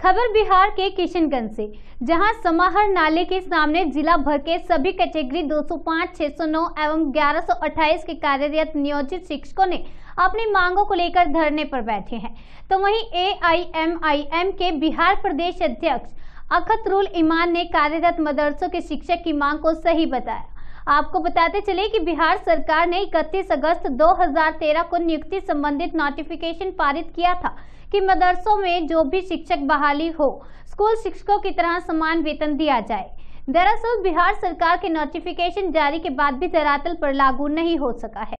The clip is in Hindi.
खबर बिहार के किशनगंज से जहाँ समाहर नाले के सामने जिला भर के सभी कैटेगरी 205, 609 एवं 1128 के कार्यरत नियोजित शिक्षकों ने अपनी मांगों को लेकर धरने पर बैठे हैं। तो वहीं एआईएमआईएम के बिहार प्रदेश अध्यक्ष अखतरुल ईमान ने कार्यरत मदरसों के शिक्षक की मांग को सही बताया। आपको बताते चले कि बिहार सरकार ने 31 अगस्त 2013 को नियुक्ति संबंधित नोटिफिकेशन पारित किया था कि मदरसों में जो भी शिक्षक बहाली हो, स्कूल शिक्षकों की तरह समान वेतन दिया जाए। दरअसल बिहार सरकार के नोटिफिकेशन जारी के बाद भी धरातल पर लागू नहीं हो सका है।